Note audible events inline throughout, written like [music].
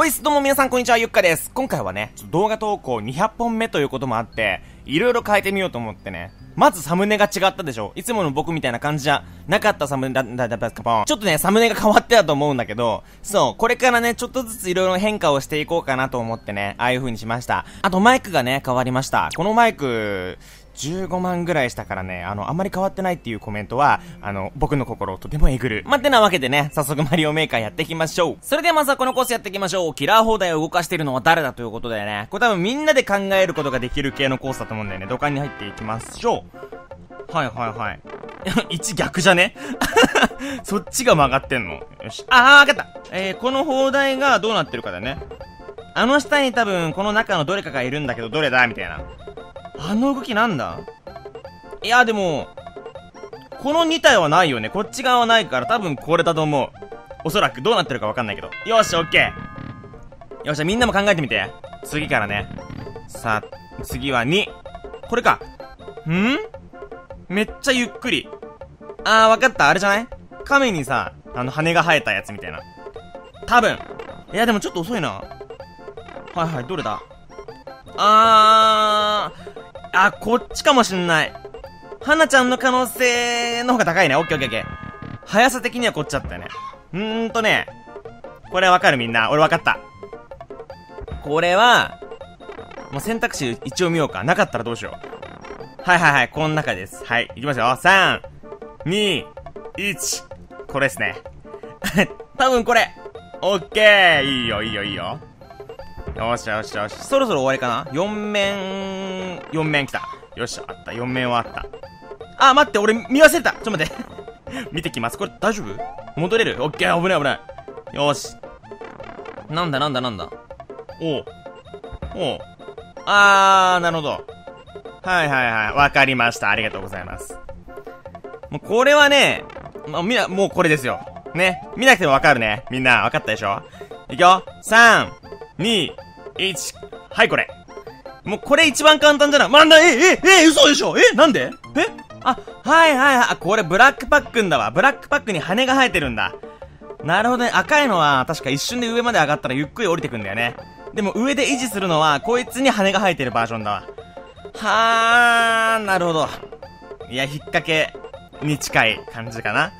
おいす、どうも皆さんこんにちは、ゆっかです。今回はね、動画投稿200本目ということもあって、いろいろ変えてみようと思ってね。まずサムネが違ったでしょいつもの僕みたいな感じじゃなかったサムネだ、だ、だ、だ、ちょっとね、サムネが変わってたと思うんだけど、そう、これからね、ちょっとずついろいろ変化をしていこうかなと思ってね、ああいう風にしました。あとマイクがね、変わりました。このマイク、15万ぐらいしたからね、あの、あんまり変わってないっていうコメントは、あの、僕の心をとてもえぐる。まってなわけでね、早速マリオメーカーやっていきましょう。それではまずはこのコースやっていきましょう。キラー砲台を動かしているのは誰だということだよね。これ多分みんなで考えることができる系のコースだと思うんだよね。土管に入っていきましょう。はいはいはい。[laughs] 1逆じゃね？[laughs] そっちが曲がってんの？よし。あー、わかった。えー、この砲台がどうなってるかだね。あの下に多分、この中のどれかがいるんだけど、どれだ？みたいな。あの動きなんだ？いや、でも、この2体はないよね。こっち側はないから多分これだと思う。おそらくどうなってるかわかんないけど。よし、オッケー。よし、みんなも考えてみて。次からね。さあ、次は2。これか。ん？めっちゃゆっくり。あー、わかった。あれじゃない？亀にさ、あの、羽が生えたやつみたいな。多分。いや、でもちょっと遅いな。はいはい、どれだ？あー、あ、こっちかもしんない。花ちゃんの可能性の方が高いね。オッケーオッケーオッケー。速さ的にはこっちだったよね。うーんとね、これわかるみんな。俺わかった。これは、もう選択肢一応見ようか。なかったらどうしよう。はいはいはい、この中です。はい、いきますよ。3、2、1。これですね。[laughs] 多分これ。オッケーいいよいいよいいよ。よしよしよし。そろそろ終わりかな ?4 面、4面来た。よし、あった。4面はあった。あ、待って、俺見忘れたちょっと待って。[laughs] 見てきます。これ大丈夫？戻れる？オッケー、危ない危ない。よし。なんだなんだなんだ？おう。おう。あー、なるほど。はいはいはい。わかりました。ありがとうございます。もうこれはね、もうみな、もうこれですよ。ね。見なくてもわかるね。みんな、わかったでしょ？いくよ。3、2、1。はい、これ。もうこれ一番簡単じゃない？まんだ、え、え、え、嘘でしょ？え、なんで？え？あ、はいはいはい。これブラックパックンだわ。ブラックパックに羽が生えてるんだ。なるほどね。赤いのは確か一瞬で上まで上がったらゆっくり降りてくんだよね。でも上で維持するのは、こいつに羽が生えてるバージョンだわ。はー、なるほど。いや、引っ掛けに近い感じかな。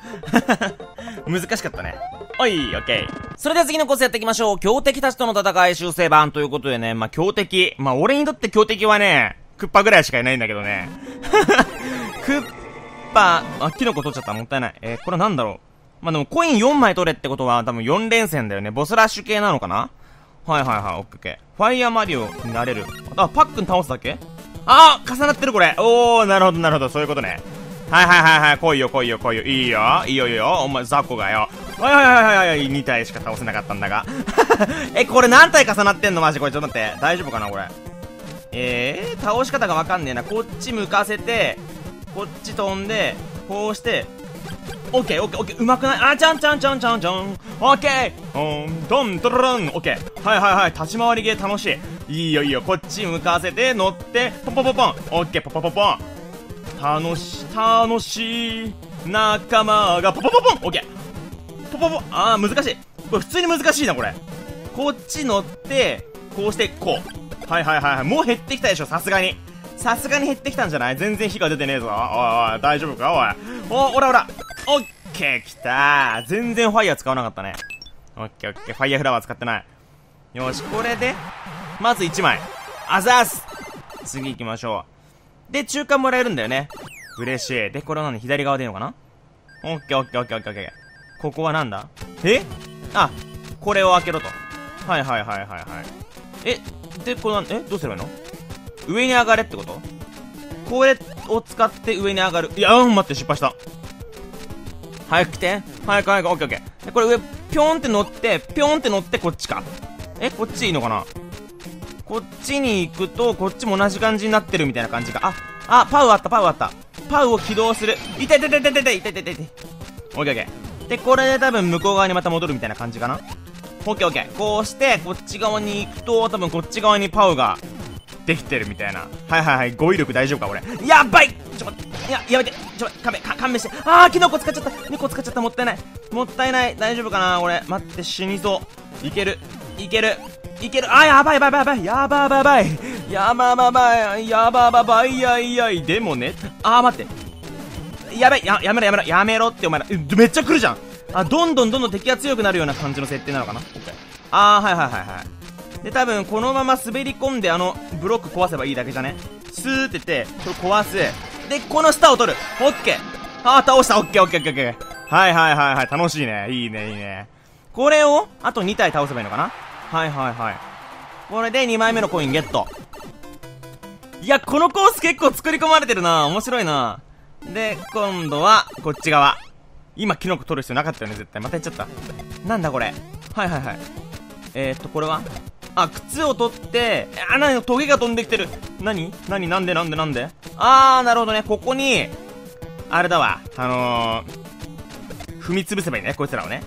[laughs] 難しかったね。おい、オッケー。それでは次のコースやっていきましょう。強敵たちとの戦い修正版ということでね、まあ、強敵。まあ、俺にとって強敵はね、クッパぐらいしかいないんだけどね。[laughs] クッパ、あ、キノコ取っちゃった。もったいない。えー、これなんだろう。まあ、でもコイン4枚取れってことは多分4連戦だよね。ボスラッシュ系なのかな？はいはいはい、オッケーオッケー。ファイヤーマリオになれる。あ、パックン倒すだけ？あ重なってるこれ。おー、なるほどなるほど、そういうことね。はいはいはいはい、来いよ来いよ来いよ。いいよ、いいよいいよ。お前、雑魚がよ。はいはいはいはいはい、2体しか倒せなかったんだが。[laughs] え、これ何体重なってんの？マジこれちょっと待って。大丈夫かなこれ？えー、倒し方がわかんねえな。こっち向かせて、こっち飛んで、こうして、オッケーオッケーオッケーうまくない？あちゃんちゃんちゃんちゃんちゃん。オッケーうんドンドロン。オッケーはいはいはい。立ち回りゲー楽しい。いいよいいよ。こっち向かせて乗ってポンポンポンポン。オッケーポポポポン。楽し楽しい。仲間がポポポポンオッケーポポあ難しい。これ普通に難しいなこれ。こっち乗ってこうしてこう。はいはいはいはい。もう減ってきたでしょさすがに。さすがに減ってきたんじゃない？全然火が出てねえぞ。おいおい大丈夫か？おい。おおらおら。オッケー来た。全然ファイヤー使わなかったね。オッケーオッケー。ファイヤーフラワー使ってない。よしこれでまず1枚。あざーす。次行きましょう。で、中間もらえるんだよね。嬉しい。で、これは何？左側でいいのかな？オッケーオッケーオッケーオッケーオッケー。ここはなんだ？え？あ、これを開けろと。はいはいはいはいはい。え、で、この、えどうすればいいの？上に上がれってこと？これを使って上に上がる。いや、うん、待って、失敗した。早く来て。早く早く、オッケーオッケー。これ上、ぴょんって乗って、ぴょんって乗ってこっちか。え、こっちいいのかな？こっちに行くと、こっちも同じ感じになってるみたいな感じが。あ、あ、パウあった、パウあった。パウを起動する。いたいたいたいたいたいたいたいたいた。オッケーオッケー。で、これで多分向こう側にまた戻るみたいな感じかな？オッケーオッケー。こうして、こっち側に行くと、多分こっち側にパウが、できてるみたいな。はいはいはい、語彙力大丈夫か、俺。やばいちょ、待って、いや、やめて、ちょ、勘弁、勘弁して。あー、キノコ使っちゃった。2個使っちゃった、もったいない。もったいない。大丈夫かな、俺。待って、死にそう。いける。いける。いける。あー、やばいやばいやばい。やばいやばい。やばいやばい。やばいやばい。やばいやばい。でもね、あー、待って。やばいややめろやめろやめろってお前らめっちゃ来るじゃん。あどんどんどんどん敵が強くなるような感じの設定なのかな？あーはいはいはいはいで多分このまま滑り込んであのブロック壊せばいいだけじゃね？スーってってこれ壊す。でこの下を取る。オッケー。あー倒した。オッケーオッケーオッケーオッケー。はいはいはいはい。楽しいね。いいねいいね。これをあと2体倒せばいいのかな？はいはいはい。これで2枚目のコインゲット。いやこのコース結構作り込まれてるな。面白いなで今度はこっち側。今キノコ取る必要なかったよね絶対。またやっちゃった。なんだこれ。はいはいはい。えー、っとこれは？あ靴を取ってあなにトゲが飛んできてる。何？何？なになんで？なんで？なんで？あーなるほどね。ここにあれだわ。あのー、踏み潰せばいいねこいつらをね。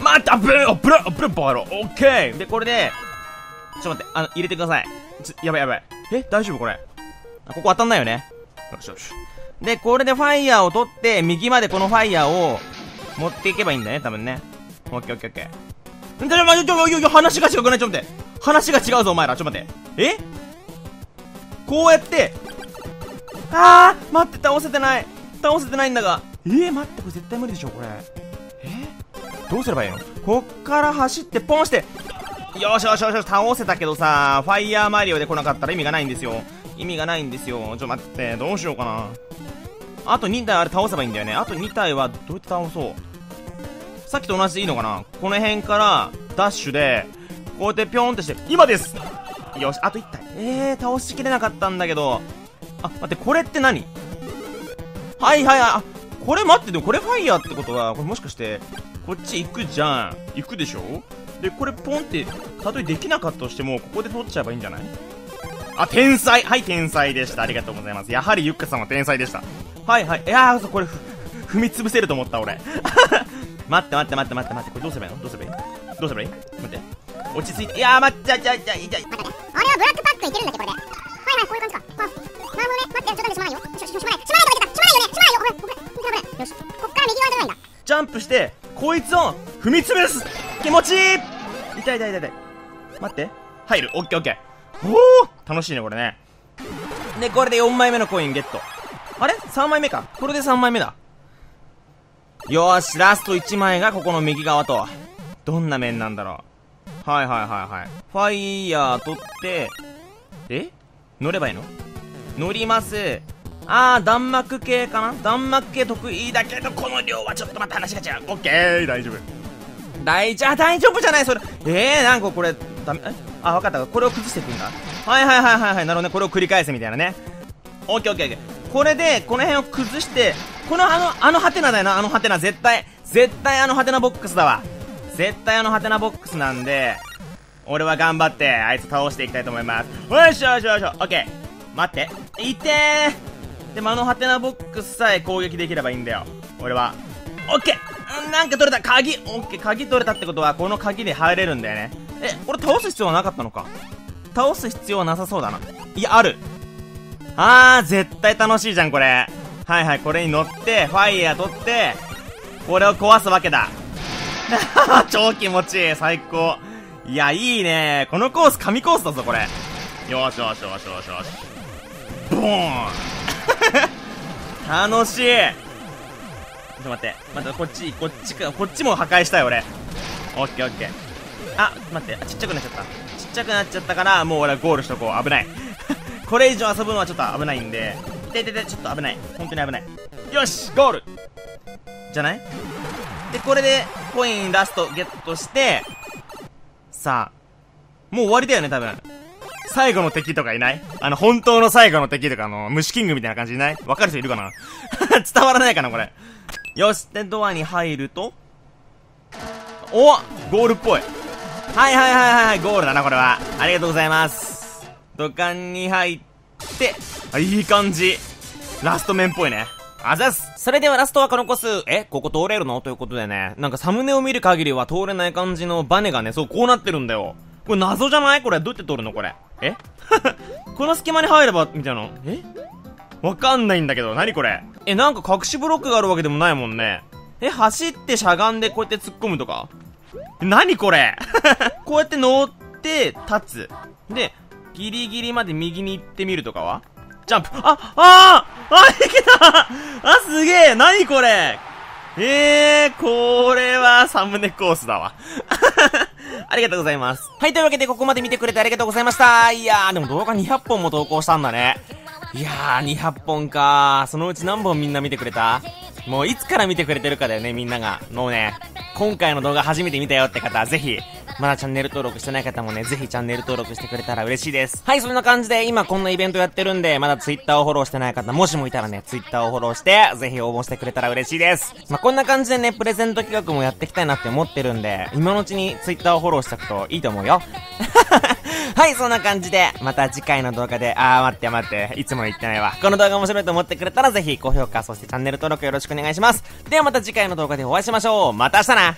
待ってあぶれあぶれあぶれバカ野郎！オッケー！でこれでちょっと待って。あの入れてください。ちやばいやばい。え？大丈夫これ？あここ当たんないよね。よしよし。で、これでファイヤーを取って、右までこのファイヤーを持っていけばいいんだね、多分ね。オッケーオッケーオッケー。んちょ、ちょ、ちょ、ちょ、話が違くないちょ待って。話が違うぞ、お前ら。ちょ待って。え？こうやって、あー待って、倒せてない。倒せてないんだが。えー、待って、これ絶対無理でしょ、これ。え？どうすればいいの？こっから走って、ポンして、よしよしよしよし、倒せたけどさ、ファイヤーマリオで来なかったら意味がないんですよ。意味がないんですよ。ちょ待って、どうしようかな。あと2体あれ倒せばいいんだよね。あと2体はどうやって倒そう？さっきと同じでいいのかな？この辺からダッシュで、こうやってぴょんってして、今ですよし、あと1体。えー、倒しきれなかったんだけど。あ、待って、これって何？はいはい、あ、これ待って、でもこれファイヤーってことは、これもしかして、こっち行くじゃん。行くでしょ？で、これポンって、たとえできなかったとしても、ここで取っちゃえばいいんじゃない？あ、天才はい、天才でした。ありがとうございます。やはりゆっかさんは天才でした。はいはい。いやー、これ、踏み潰せると思った、俺。[laughs] 待って待って待って待って待って。これどうすればいいの？どうすればいい？どうすればいい？待って。落ち着いて。いやー、待って、じゃじゃじゃじゃ待ってね。あれはブラックパックいけるんだっけ、これで。はいはい、こういう感じか。あ、なるほどね。待って、ちょっと待って、しまないよ。し、し、しまない。しまないとか言ってた。しまないよね。しまないよ。ごめん、ごめん。危ない。よし。こっから右側じゃないんだ。ジャンプして、こいつを踏み潰す気持ちいい痛い痛い痛い痛い。待って。入る。オッケーオッケー。おー楽しいね、これね。で、これで4枚目のコインゲット。あれ ?3 枚目か。これで3枚目だ。よーし、ラスト1枚がここの右側と。どんな面なんだろう。はいはいはいはい。ファイヤー取って、え？乗ればいいの？乗ります。あー、弾幕系かな？弾幕系得意だけど、この量はちょっとまた話が違う。オッケー、大丈夫。大丈夫、大丈夫じゃないそれ。えー、なんかこれ、ダメ、え？あ、わかった。これを崩していくんだ。はいはいはいはいはい。なるほどね。これを繰り返すみたいなね。オッケーオッケーオッケー。これで、この辺を崩して、このあの、あのハテナだよな、あのハテナ、絶対、絶対あのハテナボックスだわ。絶対あのハテナボックスなんで、俺は頑張って、あいつ倒していきたいと思います。よいしょよいしょよしよし、オッケー。待って。いてーでもあのハテナボックスさえ攻撃できればいいんだよ。俺は。オッケーなんか取れた鍵オッケー鍵取れたってことは、この鍵で入れるんだよね。え、俺倒す必要はなかったのか？倒す必要はなさそうだな。いや、ある。あー、絶対楽しいじゃん、これ。はいはい、これに乗って、ファイヤー取って、これを壊すわけだ。[laughs] 超気持ちいい、最高。いや、いいねこのコース、神コースだぞ、これ。よしよしよしよしよし。ボーン [laughs] 楽しいちょっと待って。待って、こっち、こっちか、こっちも破壊したい、俺。オッケーオッケー。あ、待って、あちっちゃくなっちゃった。ちゃくなっちゃったから、もう俺はゴールしとこう。危ない。[laughs] これ以上遊ぶのはちょっと危ないんで。てててちょっと危ない。本当に危ない。よしゴール。じゃない？でこれでコインラストゲットしてさあもう終わりだよね多分。最後の敵とかいない？あの本当の最後の敵とかあの虫キングみたいな感じいない？わかる人いるかな？[laughs] 伝わらないかなこれ。よしでドアに入るとおゴールっぽい。はいはいはいはいゴールだなこれはありがとうございます土管に入って、あ、いい感じ。ラスト面っぽいね。あざすそれではラストはこのコス。えここ通れるの？ということでね。なんかサムネを見る限りは通れない感じのバネがね、そう、こうなってるんだよ。これ謎じゃない？これ、どうやって通るの？これ。え？[laughs] この隙間に入れば、みたいな。え？わかんないんだけど、何これ？え、なんか隠しブロックがあるわけでもないもんね。え、走ってしゃがんでこうやって突っ込むとか？何これ？[laughs] こうやって乗って、立つ。で、ギリギリまで右に行ってみるとかは？ジャンプ。あ、あーあ、いけた [laughs] あ、すげえ何これ？えー、これはサムネコースだわ。[laughs] ありがとうございます。はい、というわけでここまで見てくれてありがとうございました。いやー、でも動画200本も投稿したんだね。いやー、200本かそのうち何本みんな見てくれた？もういつから見てくれてるかだよね、みんなが。もうね、今回の動画初めて見たよって方は、ぜひ、まだチャンネル登録してない方もね、ぜひチャンネル登録してくれたら嬉しいです。はい、そんな感じで、今こんなイベントやってるんで、まだ Twitter をフォローしてない方、もしもいたらね、Twitter をフォローして、ぜひ応募してくれたら嬉しいです。まあ、こんな感じでね、プレゼント企画もやっていきたいなって思ってるんで、今のうちに Twitter をフォローしておくといいと思うよ。[laughs] はい、そんな感じで、また次回の動画で、あー、待って待って、いつも言ってないわ。この動画面白いと思ってくれたら、ぜひ高評価、そしてチャンネル登録よろしくお願いします。ではまた次回の動画でお会いしましょう。また明日な